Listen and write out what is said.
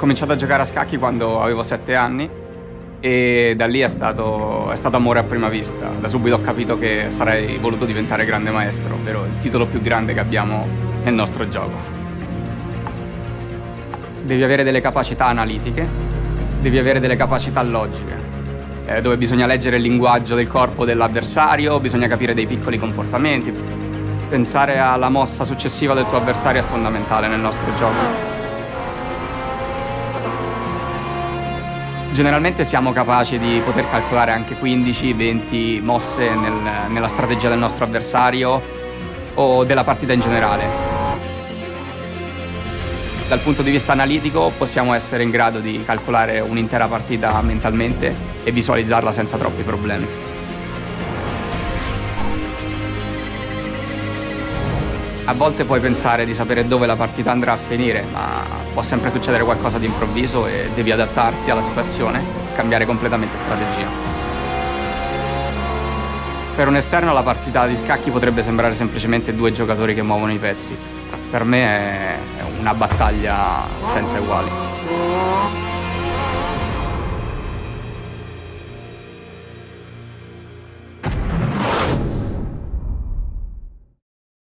cominciato a giocare a scacchi quando avevo sette anni e da lì è stato, è stato amore a prima vista. Da subito ho capito che sarei voluto diventare grande maestro, ovvero il titolo più grande che abbiamo nel nostro gioco. Devi avere delle capacità analitiche, devi avere delle capacità logiche, eh, dove bisogna leggere il linguaggio del corpo dell'avversario, bisogna capire dei piccoli comportamenti. Pensare alla mossa successiva del tuo avversario è fondamentale nel nostro gioco. Generalmente siamo capaci di poter calcolare anche 15-20 mosse nel, nella strategia del nostro avversario o della partita in generale. Dal punto di vista analitico possiamo essere in grado di calcolare un'intera partita mentalmente e visualizzarla senza troppi problemi. A volte puoi pensare di sapere dove la partita andrà a finire, ma può sempre succedere qualcosa di improvviso e devi adattarti alla situazione cambiare completamente strategia. Per un esterno la partita di scacchi potrebbe sembrare semplicemente due giocatori che muovono i pezzi. Per me è una battaglia senza uguali.